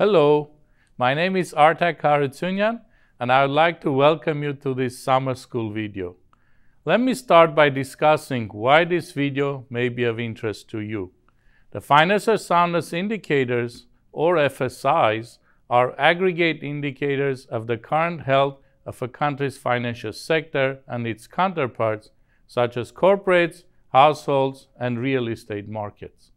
Hello, my name is Artak Harutyunyan and I would like to welcome you to this summer school video. Let me start by discussing why this video may be of interest to you. The financial soundness indicators, or FSIs, are aggregate indicators of the current health of a country's financial sector and its counterparts, such as corporates, households, and real estate markets.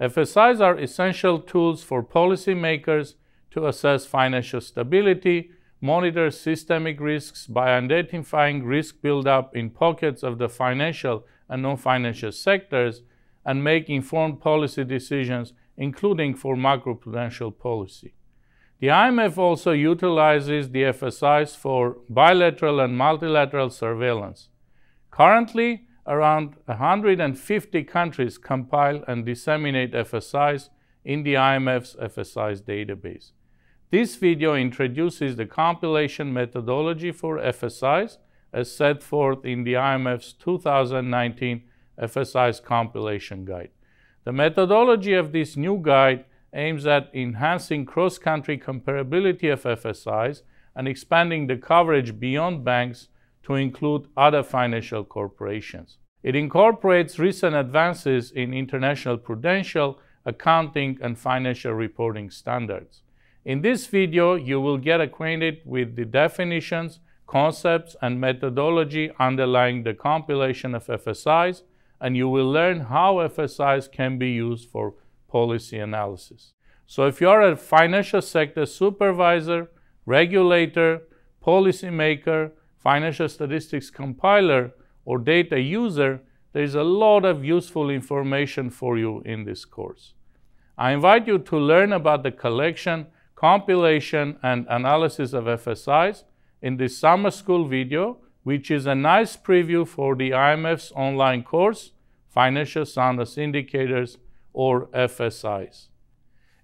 FSIs are essential tools for policymakers to assess financial stability, monitor systemic risks by identifying risk buildup in pockets of the financial and non-financial sectors, and make informed policy decisions, including for macroprudential policy. The IMF also utilizes the FSIs for bilateral and multilateral surveillance. Currently, around 150 countries compile and disseminate FSIs in the IMF's FSIs database. This video introduces the compilation methodology for FSIs as set forth in the IMF's 2019 FSIs compilation guide. The methodology of this new guide aims at enhancing cross-country comparability of FSIs and expanding the coverage beyond banks to include other financial corporations. It incorporates recent advances in international prudential, accounting, and financial reporting standards. In this video, you will get acquainted with the definitions, concepts, and methodology underlying the compilation of FSIs, and you will learn how FSIs can be used for policy analysis. So if you are a financial sector supervisor, regulator, policymaker, financial statistics compiler, or data user, there is a lot of useful information for you in this course. I invite you to learn about the collection, compilation, and analysis of FSIs in this summer school video, which is a nice preview for the IMF's online course, Financial Soundness Indicators, or FSIs.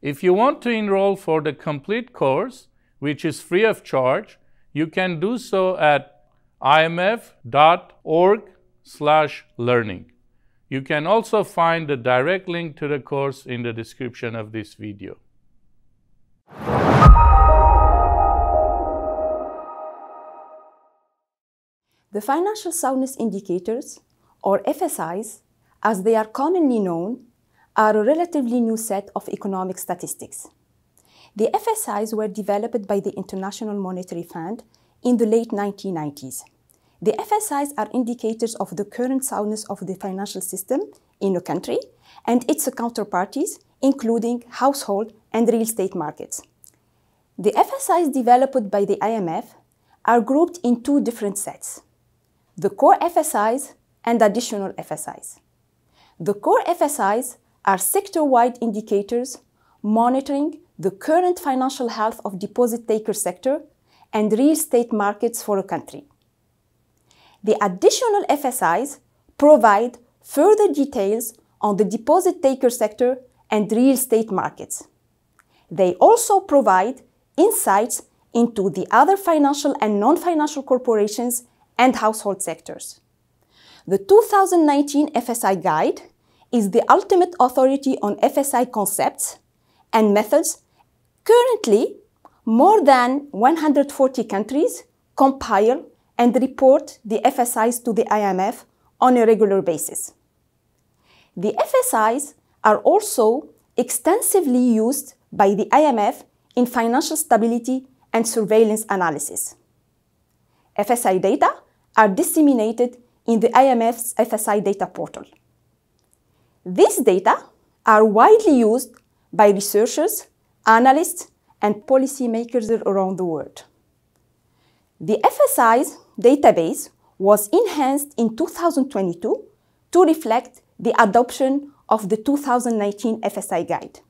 If you want to enroll for the complete course, which is free of charge, you can do so at imf.org slash learning. You can also find the direct link to the course in the description of this video. The financial soundness indicators, or FSIs, as they are commonly known, are a relatively new set of economic statistics. The FSIs were developed by the International Monetary Fund in the late 1990s. The FSIs are indicators of the current soundness of the financial system in a country and its counterparties, including household and real estate markets. The FSIs developed by the IMF are grouped in two different sets the core FSIs and additional FSIs. The core FSIs are sector-wide indicators monitoring the current financial health of deposit taker sector and real estate markets for a country. The additional FSIs provide further details on the deposit taker sector and real estate markets. They also provide insights into the other financial and non-financial corporations and household sectors. The 2019 FSI Guide is the ultimate authority on FSI concepts and methods. Currently, more than 140 countries compile and report the FSIs to the IMF on a regular basis. The FSIs are also extensively used by the IMF in financial stability and surveillance analysis. FSI data are disseminated in the IMF's FSI data portal. These data are widely used by researchers, analysts, and policymakers around the world. The FSI's database was enhanced in 2022 to reflect the adoption of the 2019 FSI Guide.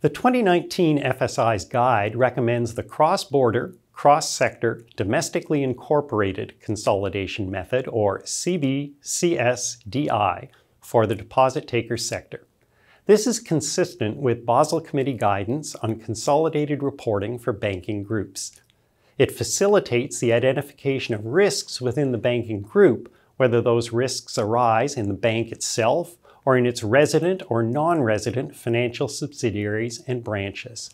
The 2019 FSI's guide recommends the cross-border, cross-sector, domestically incorporated consolidation method, or CBCSDI, for the deposit taker sector. This is consistent with Basel Committee guidance on consolidated reporting for banking groups. It facilitates the identification of risks within the banking group whether those risks arise in the bank itself or in its resident or non resident financial subsidiaries and branches.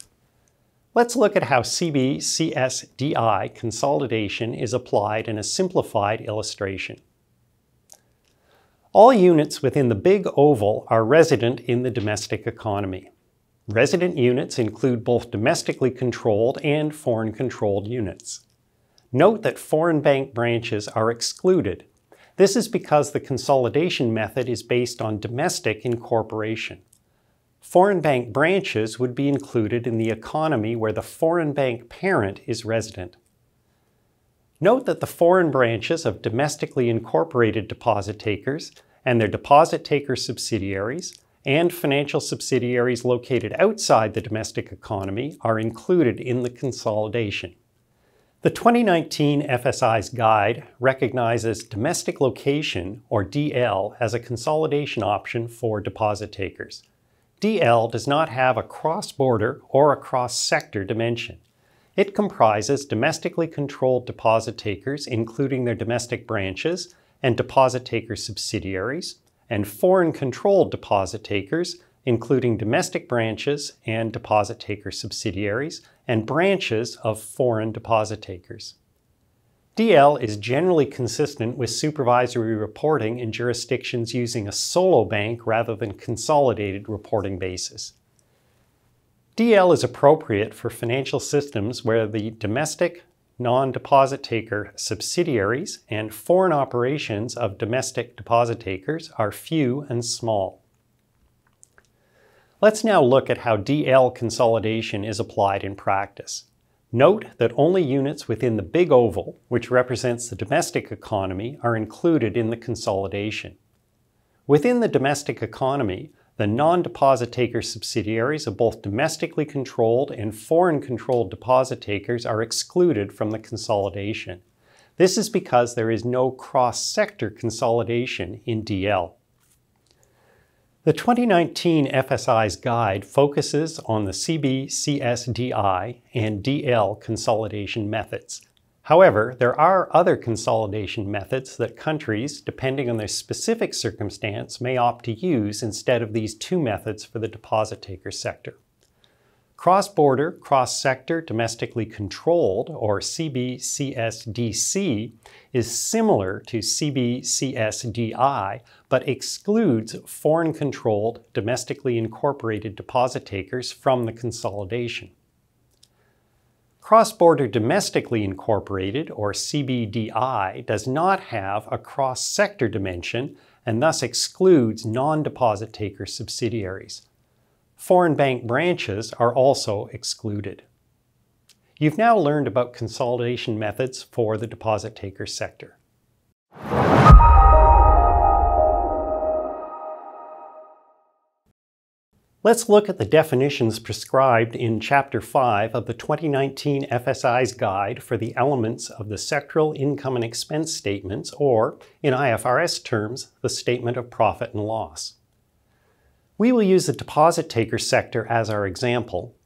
Let's look at how CBCSDI consolidation is applied in a simplified illustration. All units within the big oval are resident in the domestic economy. Resident units include both domestically controlled and foreign controlled units. Note that foreign bank branches are excluded. This is because the consolidation method is based on domestic incorporation. Foreign bank branches would be included in the economy where the foreign bank parent is resident. Note that the foreign branches of domestically incorporated deposit takers and their deposit taker subsidiaries and financial subsidiaries located outside the domestic economy are included in the consolidation. The 2019 FSI's guide recognizes domestic location, or DL, as a consolidation option for deposit takers. DL does not have a cross border or a cross sector dimension. It comprises domestically controlled deposit takers, including their domestic branches, and deposit taker subsidiaries, and foreign controlled deposit takers, including domestic branches and deposit taker subsidiaries, and branches of foreign deposit takers. DL is generally consistent with supervisory reporting in jurisdictions using a solo bank rather than consolidated reporting basis. DL is appropriate for financial systems where the domestic non-deposit taker subsidiaries and foreign operations of domestic deposit takers are few and small. Let's now look at how DL consolidation is applied in practice. Note that only units within the big oval, which represents the domestic economy, are included in the consolidation. Within the domestic economy, the non-deposit taker subsidiaries of both domestically controlled and foreign controlled deposit takers are excluded from the consolidation. This is because there is no cross-sector consolidation in DL. The 2019 FSI's guide focuses on the CBCSDI and DL consolidation methods. However, there are other consolidation methods that countries, depending on their specific circumstance, may opt to use instead of these two methods for the deposit taker sector. Cross-border, cross-sector, domestically controlled, or CBCSDC, is similar to CBCSDI, but excludes foreign-controlled, domestically incorporated deposit takers from the consolidation. Cross-border domestically incorporated, or CBDI, does not have a cross-sector dimension and thus excludes non-deposit taker subsidiaries. Foreign bank branches are also excluded. You've now learned about consolidation methods for the deposit taker sector. Let's look at the definitions prescribed in Chapter 5 of the 2019 FSI's Guide for the elements of the sectoral income and expense statements, or, in IFRS terms, the statement of profit and loss. We will use the deposit taker sector as our example.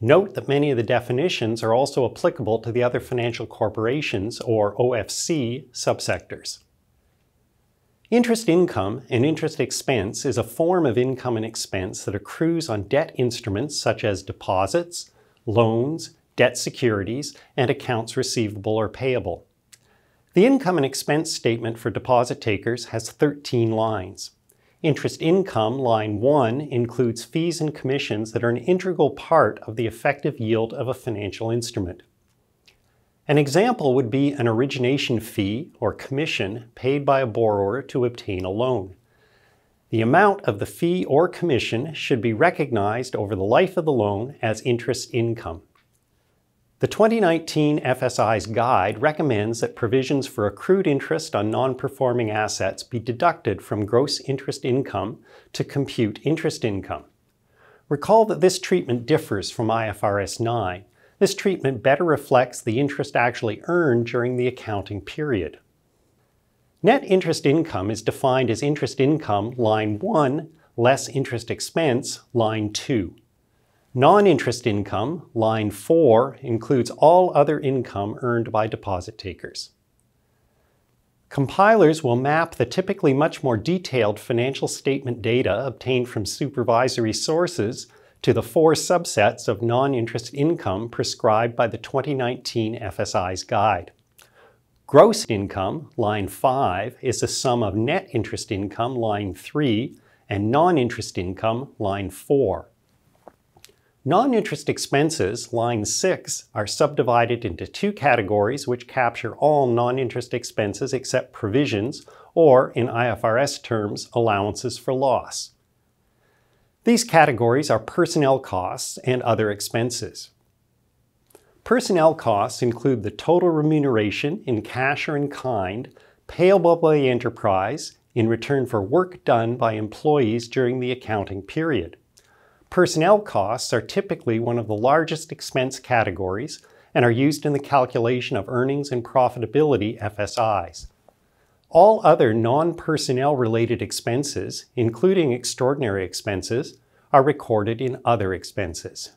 Note that many of the definitions are also applicable to the other financial corporations, or OFC, subsectors. Interest income and interest expense is a form of income and expense that accrues on debt instruments such as deposits, loans, debt securities, and accounts receivable or payable. The income and expense statement for deposit takers has 13 lines. Interest income, line 1, includes fees and commissions that are an integral part of the effective yield of a financial instrument. An example would be an origination fee or commission paid by a borrower to obtain a loan. The amount of the fee or commission should be recognized over the life of the loan as interest income. The 2019 FSI's guide recommends that provisions for accrued interest on non-performing assets be deducted from gross interest income to compute interest income. Recall that this treatment differs from IFRS 9. This treatment better reflects the interest actually earned during the accounting period. Net interest income is defined as interest income, line 1, less interest expense, line 2. Non-interest income, line 4, includes all other income earned by deposit takers. Compilers will map the typically much more detailed financial statement data obtained from supervisory sources to the four subsets of non-interest income prescribed by the 2019 FSI's guide. Gross income, line 5, is the sum of net interest income, line 3, and non-interest income, line 4. Non-interest expenses, line 6, are subdivided into two categories which capture all non-interest expenses except provisions, or in IFRS terms, allowances for loss. These categories are personnel costs and other expenses. Personnel costs include the total remuneration in cash or in kind payable by the enterprise in return for work done by employees during the accounting period. Personnel costs are typically one of the largest expense categories and are used in the calculation of earnings and profitability FSIs. All other non-personnel related expenses, including extraordinary expenses, are recorded in other expenses.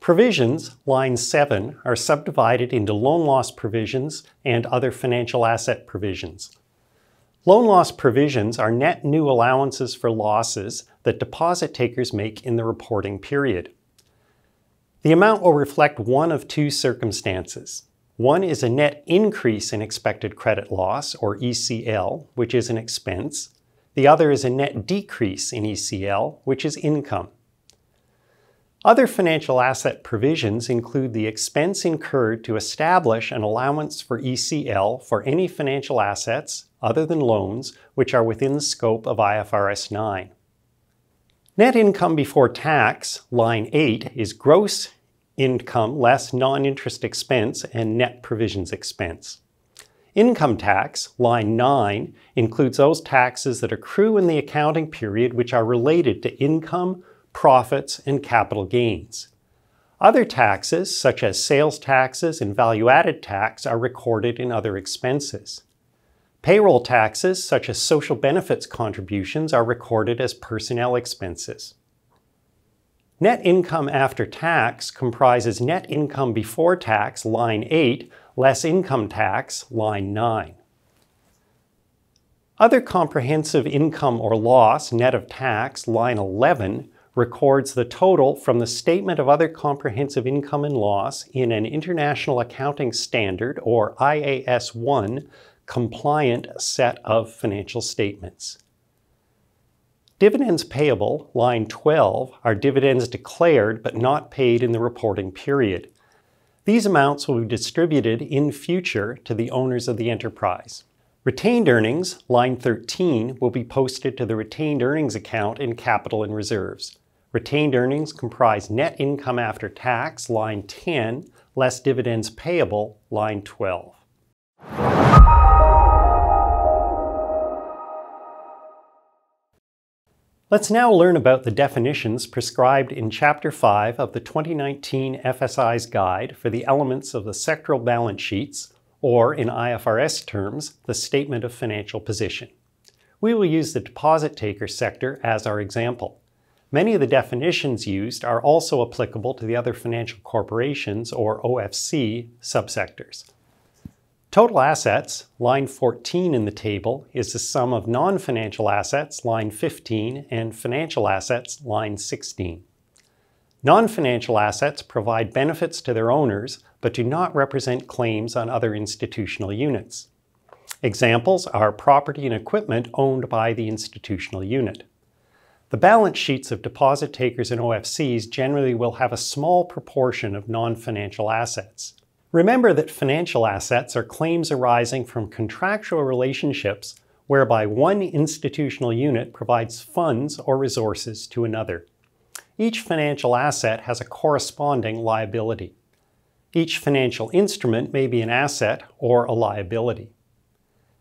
Provisions, line 7, are subdivided into loan loss provisions and other financial asset provisions. Loan loss provisions are net new allowances for losses that deposit takers make in the reporting period. The amount will reflect one of two circumstances. One is a net increase in expected credit loss, or ECL, which is an expense. The other is a net decrease in ECL, which is income. Other financial asset provisions include the expense incurred to establish an allowance for ECL for any financial assets, other than loans, which are within the scope of IFRS 9. Net income before tax, line 8, is gross income less non-interest expense and net provisions expense. Income tax, line 9, includes those taxes that accrue in the accounting period which are related to income, profits, and capital gains. Other taxes, such as sales taxes and value-added tax, are recorded in other expenses. Payroll taxes, such as social benefits contributions, are recorded as personnel expenses. Net income after tax comprises net income before tax, line 8, less income tax, line 9. Other comprehensive income or loss, net of tax, line 11, records the total from the Statement of Other Comprehensive Income and Loss in an International Accounting Standard, or IAS 1, compliant set of financial statements. Dividends payable, line 12, are dividends declared but not paid in the reporting period. These amounts will be distributed in future to the owners of the enterprise. Retained earnings, line 13, will be posted to the retained earnings account in capital and reserves. Retained earnings comprise net income after tax, line 10, less dividends payable, line 12. Let's now learn about the definitions prescribed in Chapter 5 of the 2019 FSI's Guide for the elements of the sectoral balance sheets, or in IFRS terms, the Statement of Financial Position. We will use the deposit taker sector as our example. Many of the definitions used are also applicable to the other financial corporations, or OFC, subsectors. Total assets, line 14 in the table, is the sum of non-financial assets, line 15, and financial assets, line 16. Non-financial assets provide benefits to their owners, but do not represent claims on other institutional units. Examples are property and equipment owned by the institutional unit. The balance sheets of deposit takers and OFCs generally will have a small proportion of non-financial assets. Remember that financial assets are claims arising from contractual relationships whereby one institutional unit provides funds or resources to another. Each financial asset has a corresponding liability. Each financial instrument may be an asset or a liability.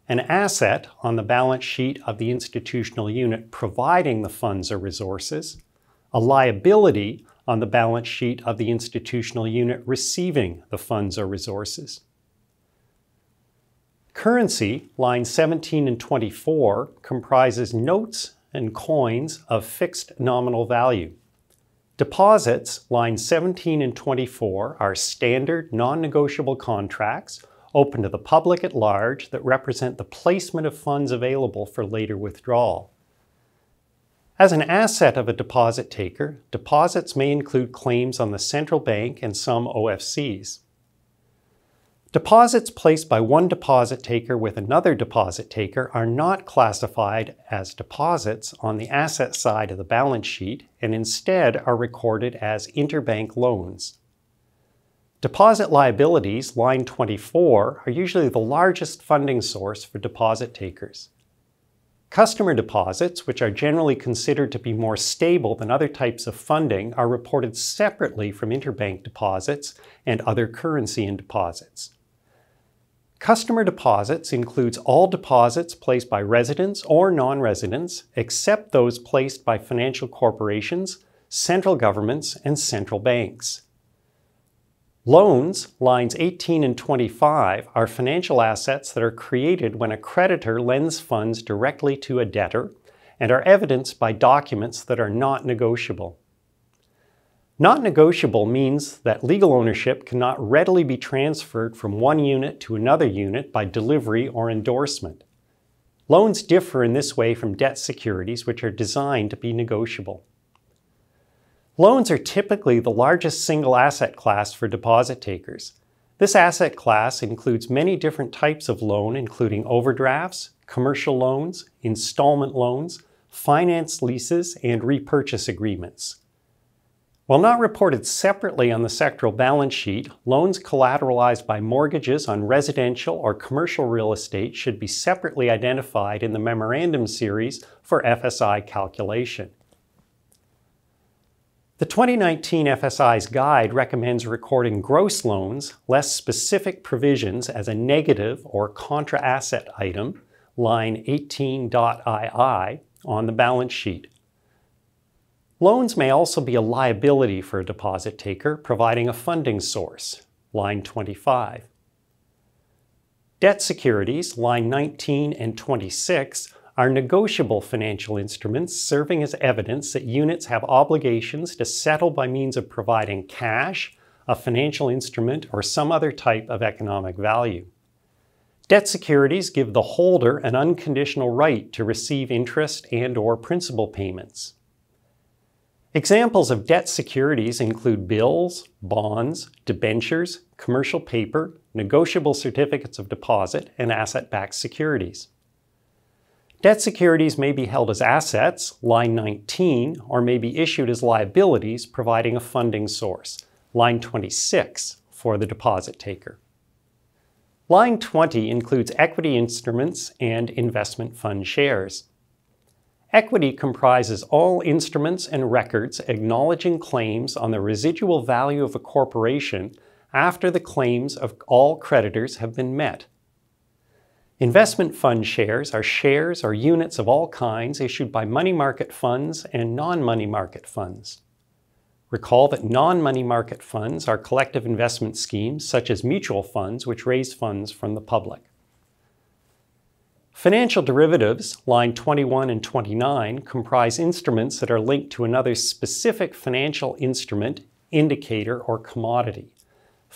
An asset on the balance sheet of the institutional unit providing the funds or resources, a liability on the balance sheet of the institutional unit receiving the funds or resources. Currency, lines 17 and 24, comprises notes and coins of fixed nominal value. Deposits, lines 17 and 24, are standard non-negotiable contracts, open to the public at large that represent the placement of funds available for later withdrawal. As an asset of a deposit taker, deposits may include claims on the central bank and some OFCs. Deposits placed by one deposit taker with another deposit taker are not classified as deposits on the asset side of the balance sheet and instead are recorded as interbank loans. Deposit liabilities, line 24, are usually the largest funding source for deposit takers. Customer deposits, which are generally considered to be more stable than other types of funding, are reported separately from interbank deposits and other currency in deposits. Customer deposits includes all deposits placed by residents or non-residents, except those placed by financial corporations, central governments, and central banks. Loans, lines 18 and 25, are financial assets that are created when a creditor lends funds directly to a debtor and are evidenced by documents that are not negotiable. Not negotiable means that legal ownership cannot readily be transferred from one unit to another unit by delivery or endorsement. Loans differ in this way from debt securities, which are designed to be negotiable. Loans are typically the largest single asset class for deposit takers. This asset class includes many different types of loan, including overdrafts, commercial loans, installment loans, finance leases, and repurchase agreements. While not reported separately on the sectoral balance sheet, loans collateralized by mortgages on residential or commercial real estate should be separately identified in the memorandum series for FSI calculation. The 2019 FSI's guide recommends recording gross loans, less specific provisions as a negative or contra asset item, line 18.II, on the balance sheet. Loans may also be a liability for a deposit taker, providing a funding source, line 25. Debt securities, line 19 and 26, are negotiable financial instruments serving as evidence that units have obligations to settle by means of providing cash, a financial instrument, or some other type of economic value. Debt securities give the holder an unconditional right to receive interest and or principal payments. Examples of debt securities include bills, bonds, debentures, commercial paper, negotiable certificates of deposit, and asset-backed securities. Debt securities may be held as assets, line 19, or may be issued as liabilities, providing a funding source, line 26, for the deposit taker. Line 20 includes equity instruments and investment fund shares. Equity comprises all instruments and records acknowledging claims on the residual value of a corporation after the claims of all creditors have been met. Investment fund shares are shares or units of all kinds issued by money market funds and non-money market funds. Recall that non-money market funds are collective investment schemes such as mutual funds which raise funds from the public. Financial derivatives, line 21 and 29, comprise instruments that are linked to another specific financial instrument, indicator, or commodity.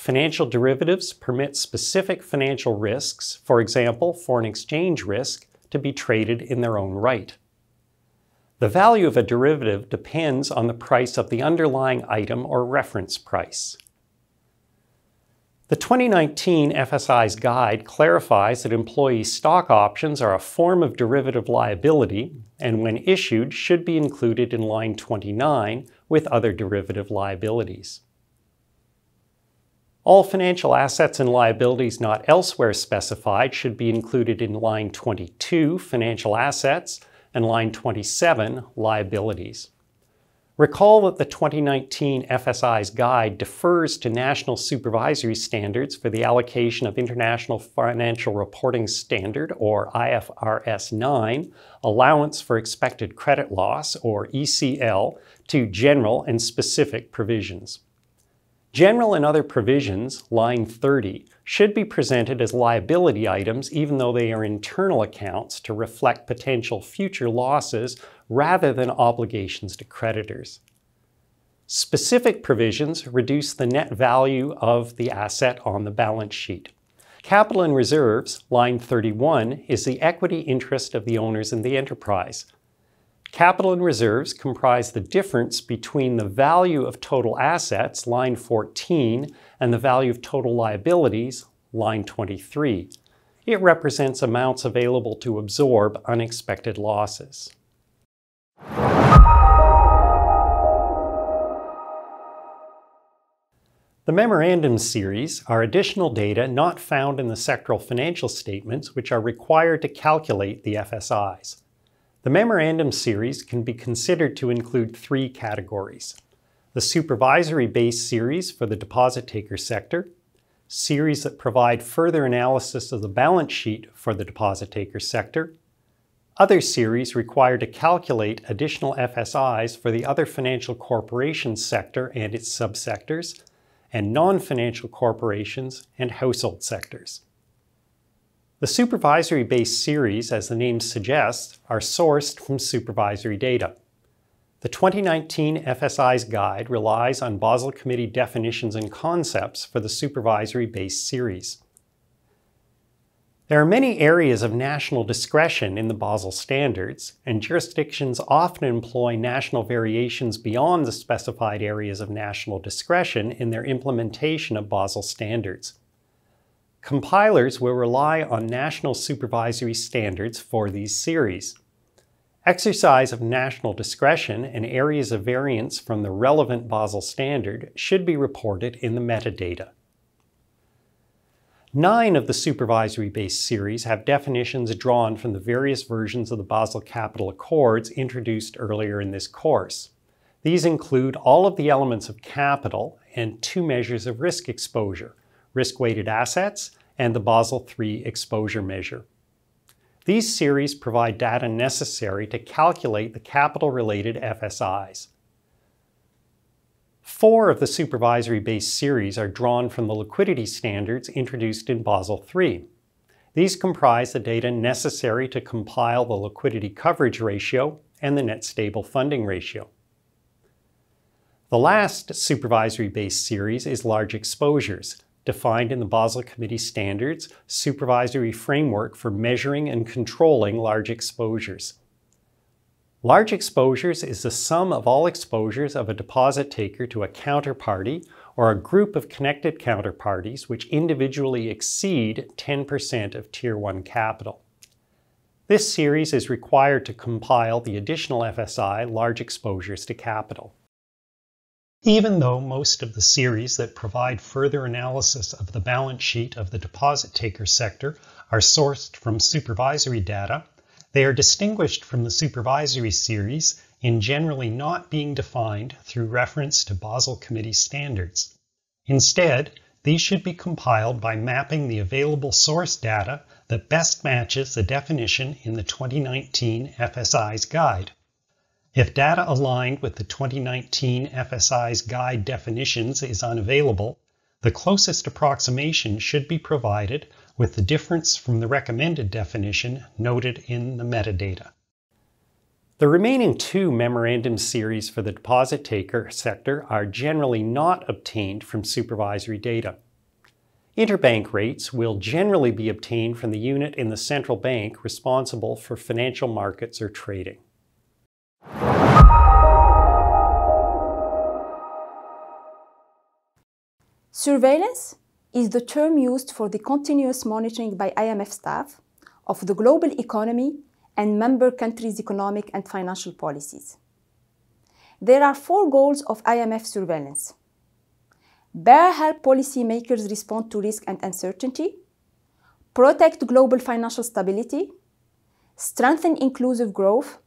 Financial derivatives permit specific financial risks, for example, foreign exchange risk, to be traded in their own right. The value of a derivative depends on the price of the underlying item or reference price. The 2019 FSI's guide clarifies that employee stock options are a form of derivative liability and when issued should be included in line 29 with other derivative liabilities. All financial assets and liabilities not elsewhere specified should be included in line 22, financial assets, and line 27, liabilities. Recall that the 2019 FSI's guide defers to national supervisory standards for the allocation of International Financial Reporting Standard, or IFRS 9, allowance for expected credit loss, or ECL, to general and specific provisions. General and other provisions, line 30, should be presented as liability items even though they are internal accounts to reflect potential future losses rather than obligations to creditors. Specific provisions reduce the net value of the asset on the balance sheet. Capital and reserves, line 31, is the equity interest of the owners in the enterprise. Capital and reserves comprise the difference between the value of total assets, line 14, and the value of total liabilities, line 23. It represents amounts available to absorb unexpected losses. The memorandum series are additional data not found in the sectoral financial statements which are required to calculate the FSIs. The memorandum series can be considered to include three categories. The supervisory base series for the deposit taker sector, series that provide further analysis of the balance sheet for the deposit taker sector, other series required to calculate additional FSIs for the other financial corporations sector and its subsectors, and non-financial corporations and household sectors. The supervisory-based series, as the name suggests, are sourced from supervisory data. The 2019 FSI's guide relies on Basel Committee definitions and concepts for the supervisory-based series. There are many areas of national discretion in the Basel standards, and jurisdictions often employ national variations beyond the specified areas of national discretion in their implementation of Basel standards. Compilers will rely on national supervisory standards for these series. Exercise of national discretion and areas of variance from the relevant Basel standard should be reported in the metadata. Nine of the supervisory-based series have definitions drawn from the various versions of the Basel Capital Accords introduced earlier in this course. These include all of the elements of capital and two measures of risk exposure, risk-weighted assets and the Basel III exposure measure. These series provide data necessary to calculate the capital-related FSIs. Four of the supervisory-based series are drawn from the liquidity standards introduced in Basel III. These comprise the data necessary to compile the liquidity coverage ratio and the net stable funding ratio. The last supervisory-based series is large exposures, defined in the Basel Committee Standards Supervisory Framework for Measuring and Controlling Large Exposures. Large exposures is the sum of all exposures of a deposit taker to a counterparty or a group of connected counterparties which individually exceed 10% of Tier 1 capital. This series is required to compile the additional FSI large exposures to capital. Even though most of the series that provide further analysis of the balance sheet of the deposit taker sector are sourced from supervisory data, they are distinguished from the supervisory series in generally not being defined through reference to Basel Committee standards. Instead, these should be compiled by mapping the available source data that best matches the definition in the 2019 FSI's guide. If data aligned with the 2019 FSI's guide definitions is unavailable, the closest approximation should be provided with the difference from the recommended definition noted in the metadata. The remaining two memorandum series for the deposit taker sector are generally not obtained from supervisory data. Interbank rates will generally be obtained from the unit in the central bank responsible for financial markets or trading. Surveillance is the term used for the continuous monitoring by IMF staff of the global economy and member countries' economic and financial policies. There are four goals of IMF surveillance. Better help policymakers respond to risk and uncertainty, protect global financial stability, strengthen inclusive growth,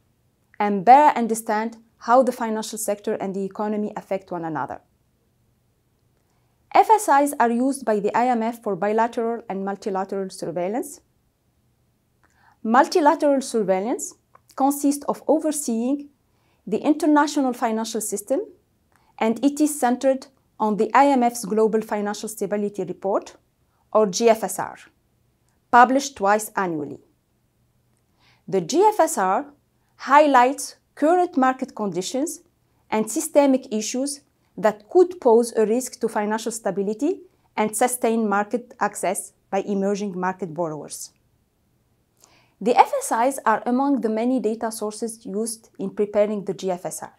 and better understand how the financial sector and the economy affect one another. FSIs are used by the IMF for bilateral and multilateral surveillance. Multilateral surveillance consists of overseeing the international financial system and it is centered on the IMF's Global Financial Stability Report, or GFSR, published twice annually. The GFSR highlights current market conditions and systemic issues that could pose a risk to financial stability and sustain market access by emerging market borrowers. The FSIs are among the many data sources used in preparing the GFSR.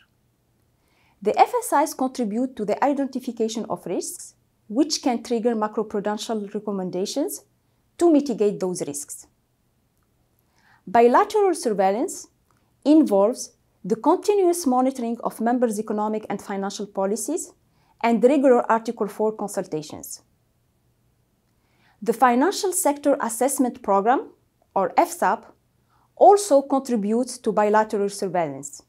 The FSIs contribute to the identification of risks, which can trigger macroprudential recommendations to mitigate those risks. Bilateral surveillance involves the continuous monitoring of members' economic and financial policies and regular Article 4 consultations. The Financial Sector Assessment Program, or FSAP, also contributes to bilateral surveillance.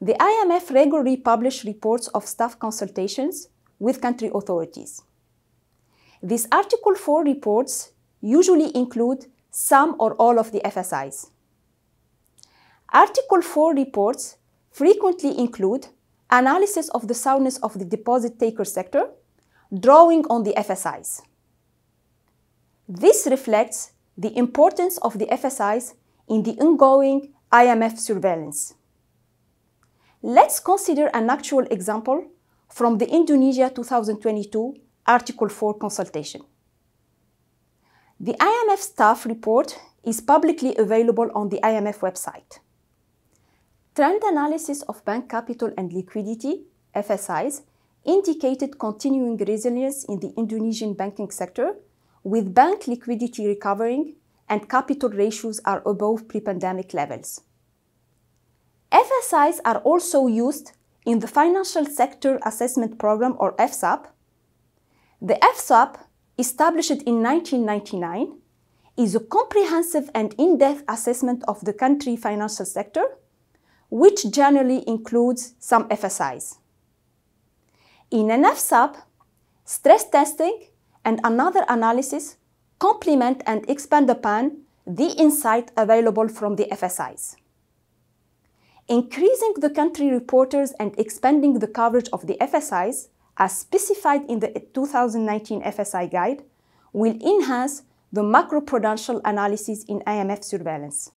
The IMF regularly publishes reports of staff consultations with country authorities. These Article 4 reports usually include some or all of the FSIs. Article 4 reports frequently include analysis of the soundness of the deposit taker sector, drawing on the FSIs. This reflects the importance of the FSIs in the ongoing IMF surveillance. Let's consider an actual example from the Indonesia 2022 Article 4 consultation. The IMF staff report is publicly available on the IMF website. Trend analysis of bank capital and liquidity, FSIs, indicated continuing resilience in the Indonesian banking sector, with bank liquidity recovering and capital ratios are above pre-pandemic levels. FSIs are also used in the Financial Sector Assessment Program or FSAP. The FSAP, established in 1999, is a comprehensive and in-depth assessment of the country financial sector which generally includes some FSIs. In an FSAP, stress testing and another analysis complement and expand upon the insight available from the FSIs. Increasing the country reporters and expanding the coverage of the FSIs, as specified in the 2019 FSI guide, will enhance the macroprudential analysis in IMF surveillance.